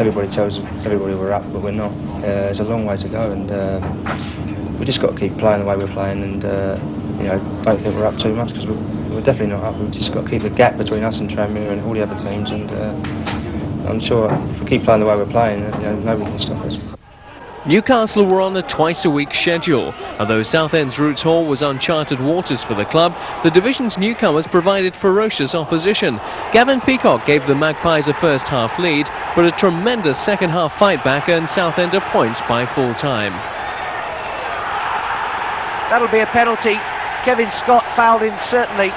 Everybody tells everybody we're up, but we're not. Uh, there's a long way to go, and uh, we just got to keep playing the way we're playing, and uh, you know, I don't think we're up too much because we're, we're, definitely not up. We've just got to keep the gap between us and Tranmere and all the other teams, and uh, I'm sure if we keep playing the way we're playing, you know, nobody can stop us. Newcastle were on a twice-a-week schedule. Although Southend's Roots Hall was uncharted waters for the club, the division's newcomers provided ferocious opposition. Gavin Peacock gave the Magpies a first-half lead, but a tremendous second-half fight-back earned Southend a point by full-time. That'll be a penalty. Kevin Scott fouled him, certainly.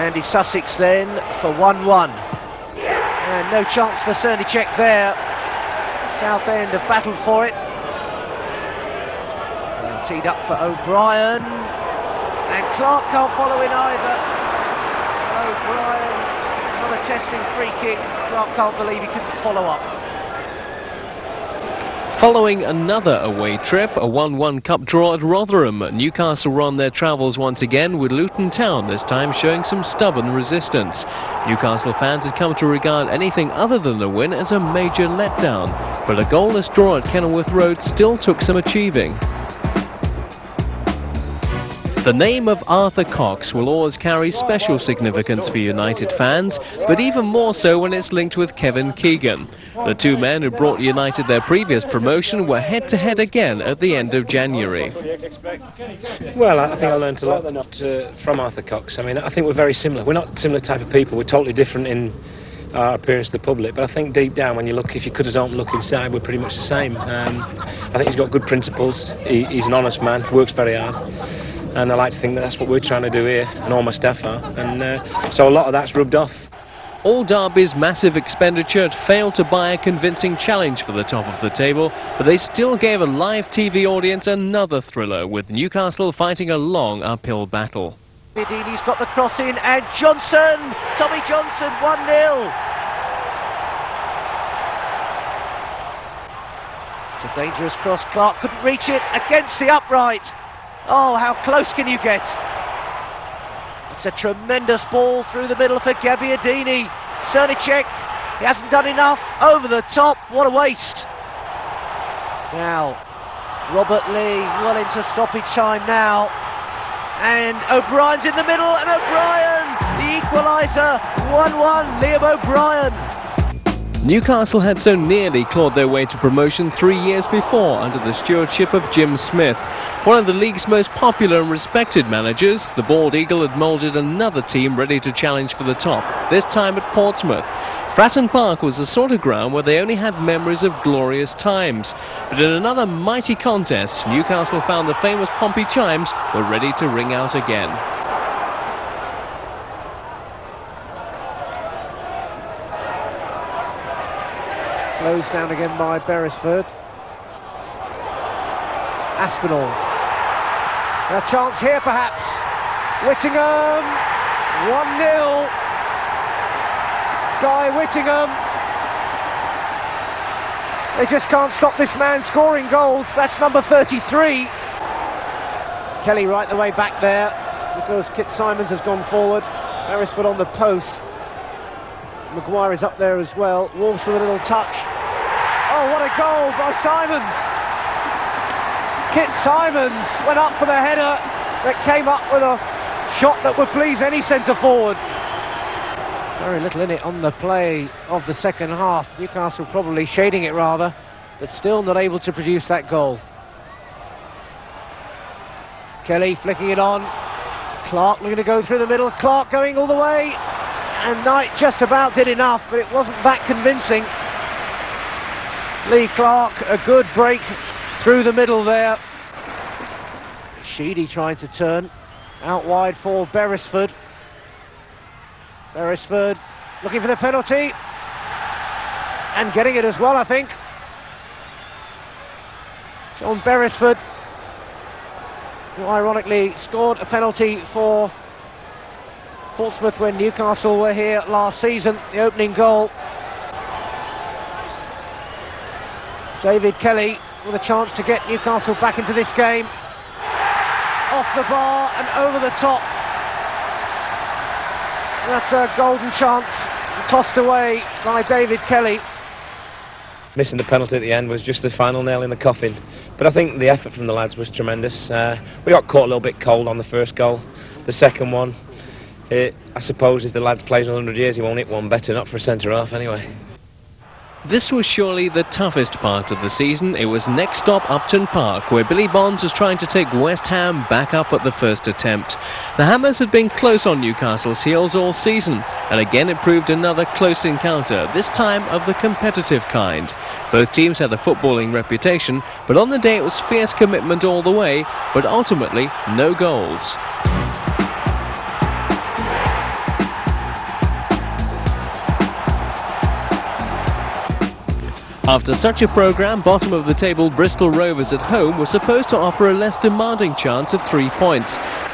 Andy Sussex then for 1-1. And uh, no chance for Srnicek there. Southend have battled for it. And teed up for O'Brien. And Clark can't follow in either. O'Brien, another testing free kick. Clark can't believe he couldn't follow up. Following another away trip, a 1-1 cup draw at Rotherham, Newcastle were on their travels once again with Luton Town, this time showing some stubborn resistance. Newcastle fans had come to regard anything other than a win as a major letdown, but a goalless draw at Kenilworth Road still took some achieving. The name of Arthur Cox will always carry special significance for United fans, but even more so when it's linked with Kevin Keegan. The two men who brought United their previous promotion were head-to-head -head again at the end of January. Well, I think I learned a lot from Arthur Cox. I mean, I think we're very similar. We're not similar type of people. We're totally different in our appearance to the public. But I think deep down, when you look, if you could don't look inside, we're pretty much the same. Um, I think he's got good principles. He, he's an honest man, works very hard and I like to think that that's what we're trying to do here, and all my staff are, and uh, so a lot of that's rubbed off. All Derby's massive expenditure had failed to buy a convincing challenge for the top of the table, but they still gave a live TV audience another thriller, with Newcastle fighting a long uphill battle. Medini's got the cross in, and Johnson! Tommy Johnson, 1-0! It's a dangerous cross, Clark couldn't reach it against the upright. Oh, how close can you get? It's a tremendous ball through the middle for Gabbiadini. Srnicek, he hasn't done enough. Over the top, what a waste. Now, Robert Lee well into stoppage time now. And O'Brien's in the middle, and O'Brien, the equaliser, 1-1, Liam O'Brien. Newcastle had so nearly clawed their way to promotion three years before under the stewardship of Jim Smith. One of the league's most popular and respected managers, the Bald Eagle had moulded another team ready to challenge for the top, this time at Portsmouth. Fratton Park was the sort of ground where they only had memories of glorious times. But in another mighty contest, Newcastle found the famous Pompey chimes were ready to ring out again. Closed down again by Beresford. Aspinall. A chance here perhaps. Whittingham. 1-0. Guy Whittingham. They just can't stop this man scoring goals. That's number 33. Kelly right the way back there because Kit Symons has gone forward. Beresford on the post. Maguire is up there as well. Wolves with a little touch. Oh, what a goal by Symons! Kit Symons went up for the header that came up with a shot that would please any centre forward. Very little in it on the play of the second half. Newcastle probably shading it rather, but still not able to produce that goal. Kelly flicking it on. Clark looking to go through the middle. Clark going all the way and Knight just about did enough, but it wasn't that convincing. Lee Clark, a good break through the middle there. Sheedy trying to turn out wide for Beresford. Beresford looking for the penalty and getting it as well, I think. John Beresford, who ironically scored a penalty for Portsmouth when Newcastle were here last season, the opening goal. David Kelly with a chance to get Newcastle back into this game. Off the bar and over the top. That's a golden chance Tossed away by David Kelly. Missing the penalty at the end was just the final nail in the coffin. But I think the effort from the lads was tremendous. Uh, we got caught a little bit cold on the first goal. The second one, it, I suppose if the lad plays 100 years, he won't hit one better, not for a centre half anyway. This was surely the toughest part of the season. It was next stop Upton Park, where Billy Bonds was trying to take West Ham back up at the first attempt. The Hammers had been close on Newcastle's heels all season, and again it proved another close encounter, this time of the competitive kind. Both teams had a footballing reputation, but on the day it was fierce commitment all the way, but ultimately no goals. After such a programme, bottom of the table Bristol Rovers at home were supposed to offer a less demanding chance of three points.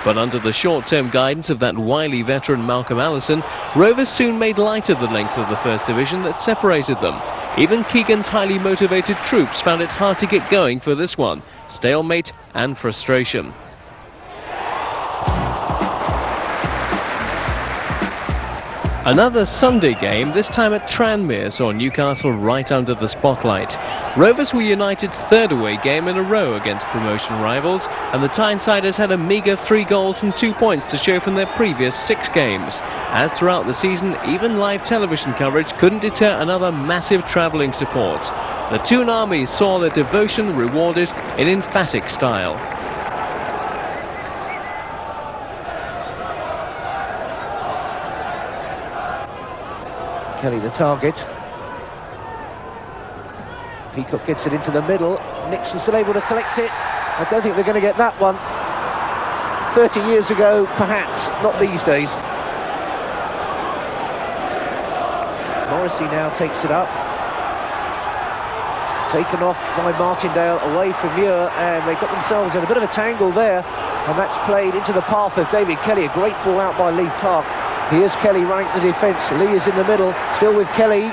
But under the short-term guidance of that wily veteran Malcolm Allison, Rovers soon made light of the length of the First Division that separated them. Even Keegan's highly motivated troops found it hard to get going for this one. Stalemate and frustration. Another Sunday game, this time at Tranmere, saw Newcastle right under the spotlight. Rovers were United's third away game in a row against promotion rivals, and the Tynesiders had a meagre three goals and two points to show from their previous six games. As throughout the season, even live television coverage couldn't deter another massive travelling support. The Toon armies saw their devotion rewarded in emphatic style. Kelly the target. Peacock gets it into the middle. Nixon still able to collect it. I don't think they're going to get that one. 30 years ago, perhaps, not these days. Morrissey now takes it up. Taken off by Martindale away from Muir, and they've got themselves in a bit of a tangle there, and that's played into the path of David Kelly. A great ball out by Lee Clark. Here's Kelly running the defence. Lee is in the middle, still with Kelly.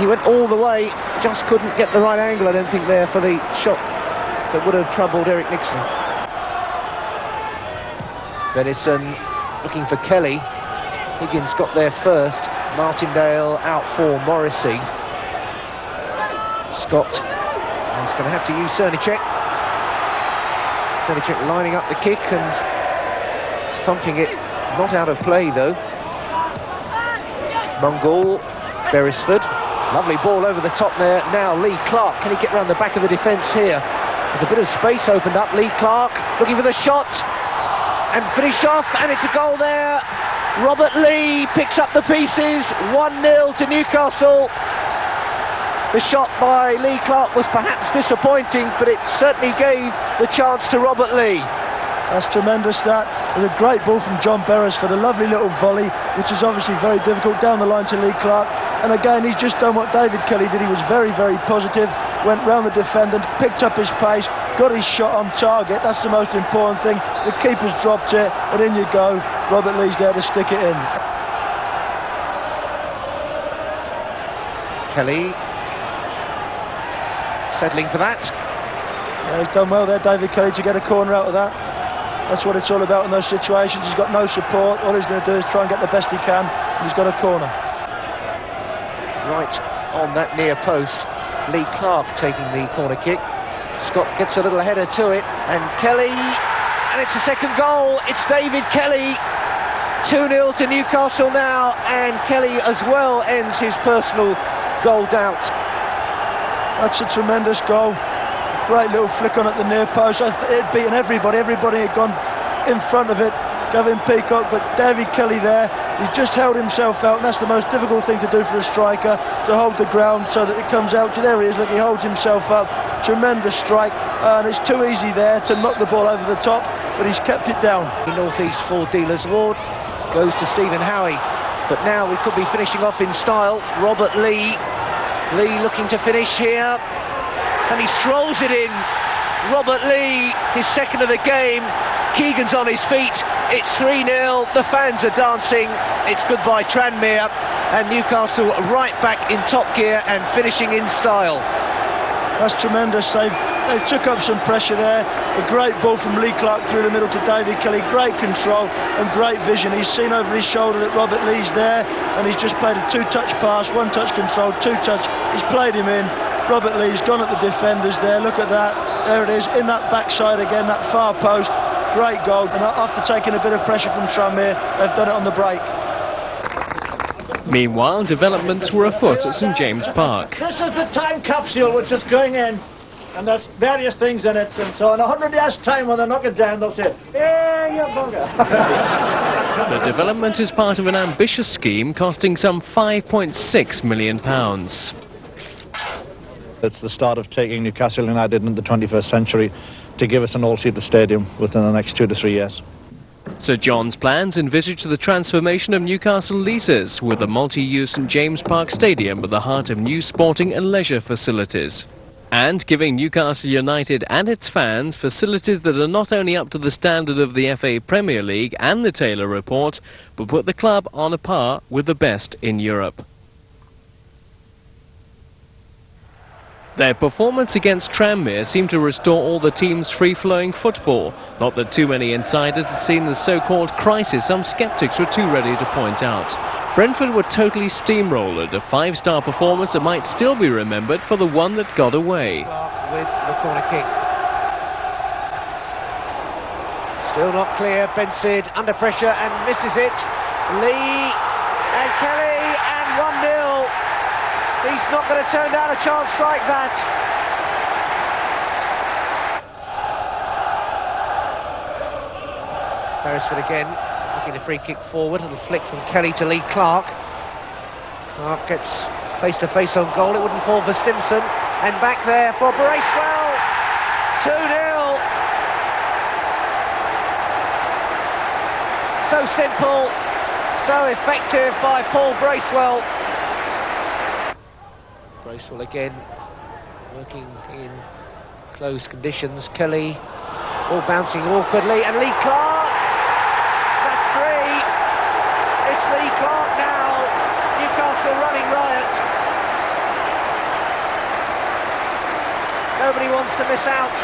He went all the way, just couldn't get the right angle, I don't think, there for the shot that would have troubled Eric Nixon. Venison looking for Kelly. Higgins got there first. Martindale out for Morrissey. Scott is going to have to use Srnicek. Srnicek lining up the kick and thumping it not out of play though. Mungall, Beresford. Lovely ball over the top there. Now Lee Clark. Can he get around the back of the defence here? There's a bit of space opened up. Lee Clark looking for the shot. And finished off. And it's a goal there. Robert Lee picks up the pieces. 1-0 to Newcastle. The shot by Lee Clark was perhaps disappointing, but it certainly gave the chance to Robert Lee. That's tremendous that. There's a great ball from John Beresford the lovely little volley, which is obviously very difficult down the line to Lee Clark. And again, he's just done what David Kelly did. He was very, very positive, went round the defendant, picked up his pace, got his shot on target. That's the most important thing. The keeper's dropped it, and in you go. Robert Lee's there to stick it in. Kelly settling for that. Yeah, he's done well there, David Kelly, to get a corner out of that. That's what it's all about in those situations. He's got no support. All he's going to do is try and get the best he can. And he's got a corner. Right on that near post. Lee Clark taking the corner kick. Scott gets a little header to it. And Kelly, and it's the second goal. It's David Kelly. 2-0 to Newcastle now. And Kelly as well ends his personal goal doubt. That's a tremendous goal. Great little flick on at the near post. It had beaten everybody. Everybody had gone in front of it. Gavin Peacock, but David Kelly there. He just held himself out, and that's the most difficult thing to do for a striker, to hold the ground so that it comes out. There he is, look, he holds himself up. Tremendous strike, uh, and it's too easy there to knock the ball over the top, but he's kept it down. The North East for Dealers Award goes to Stephen Howey. But now we could be finishing off in style. Robert Lee. Lee looking to finish here and he strolls it in. Robert Lee, his second of the game. Keegan's on his feet. It's 3 0. The fans are dancing. It's goodbye Tranmere. And Newcastle right back in top gear and finishing in style. That's tremendous. They've they took up some pressure there. A great ball from Lee Clark through the middle to David Kelly. Great control and great vision. He's seen over his shoulder that Robert Lee's there, and he's just played a two-touch pass, one-touch control, two-touch. He's played him in. Robert Lee's gone at the defenders there. Look at that. There it is in that backside again, that far post. Great goal. And after taking a bit of pressure from Tranmere, they've done it on the break. Meanwhile, developments were afoot at St James Park. This is the time capsule which is going in. And there's various things in it. And so in a hundred years' time, when they knock it down, they'll say, Hey, you bugger. The development is part of an ambitious scheme costing some £5.6 million. It's the start of taking Newcastle United into the 21st century to give us an all-seater stadium within the next two to three years. Sir John's plans envisage the transformation of Newcastle Leazes with a multi-use St James Park Stadium at the heart of new sporting and leisure facilities. And giving Newcastle United and its fans facilities that are not only up to the standard of the FA Premier League and the Taylor Report, but put the club on a par with the best in Europe. Their performance against Tranmere seemed to restore all the team's free-flowing football. Not that too many insiders had seen the so-called crisis some sceptics were too ready to point out. Brentford were totally steamrolled, a five-star performance that might still be remembered for the one that got away. with the corner kick. Still not clear. Benstead under pressure and misses it. Lee and Kelly and 1 0. He's not going to turn down a chance like that. Beresford again, looking a free kick forward, little flick from Kelly to Lee Clark. Clark gets face to face on goal, it wouldn't fall for Stimson. And back there for Bracewell. 2 0. So simple, so effective by Paul Bracewell. Bracewell again, working in closed conditions. Kelly, all bouncing awkwardly, and Lee Clark. That's three. It's Lee Clark now. Newcastle running riot. Nobody wants to miss out.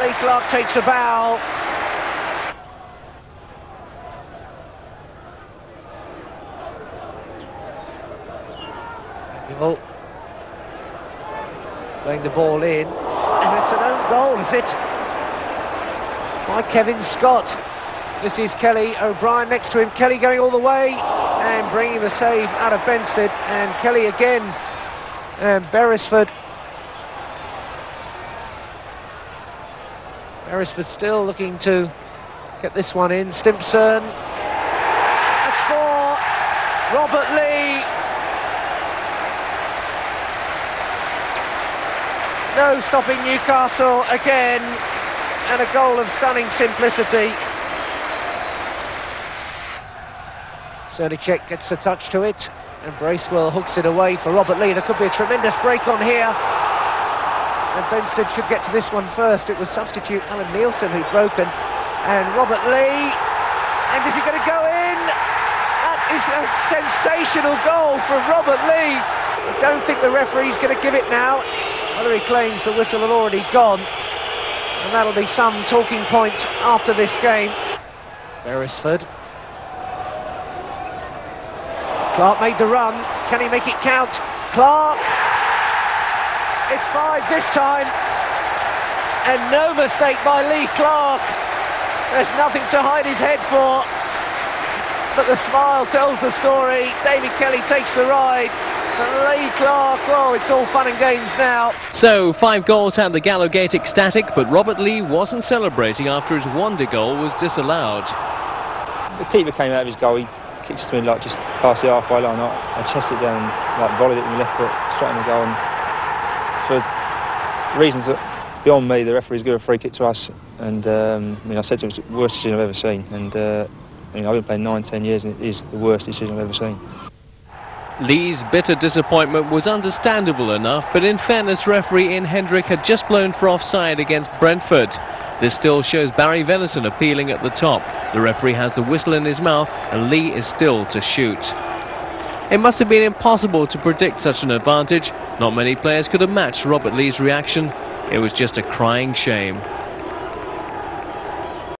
Lee Clark takes a bow. Well, playing the ball in, and it's an own goal, is it? By Kevin Scott. This is Kelly O'Brien next to him. Kelly going all the way and bringing the save out of Benstead, and Kelly again, and Beresford. Beresford still looking to get this one in. Stimpson. That's four. Robert Lee. No stopping Newcastle again, and a goal of stunning simplicity. Srnicek gets a touch to it, and Bracewell hooks it away for Robert Lee. There could be a tremendous break on here. And Benstead should get to this one first. It was substitute Alan Neilson who'd broken. And Robert Lee. And is he going to go in? That is a sensational goal from Robert Lee. I don't think the referee's going to give it now. Whether he claims the whistle had already gone. And that'll be some talking point after this game. Beresford. Clark made the run. Can he make it count? Clark. It's five this time. And no mistake by Lee Clark. There's nothing to hide his head for. But the smile tells the story. David Kelly takes the ride. And Lee Clark, oh, it's all fun and games now. So, five goals had the Gallowgate ecstatic, but Robert Lee wasn't celebrating after his wonder goal was disallowed. The keeper came out of his goal, he kicked it to me like just past the halfway line. I, I chested it down and like volleyed it with my left foot straight in the goal. And for reasons that beyond me, the referee's given a free kick to us. And um, I mean, I said to him, it's the worst decision I've ever seen. And uh, I mean, I've been playing nine, ten years, and it is the worst decision I've ever seen. Lee's bitter disappointment was understandable enough, but in fairness, referee Ian Hendrick had just blown for offside against Brentford. This still shows Barry Venison appealing at the top. The referee has the whistle in his mouth, and Lee is still to shoot. It must have been impossible to predict such an advantage. Not many players could have matched Robert Lee's reaction. It was just a crying shame.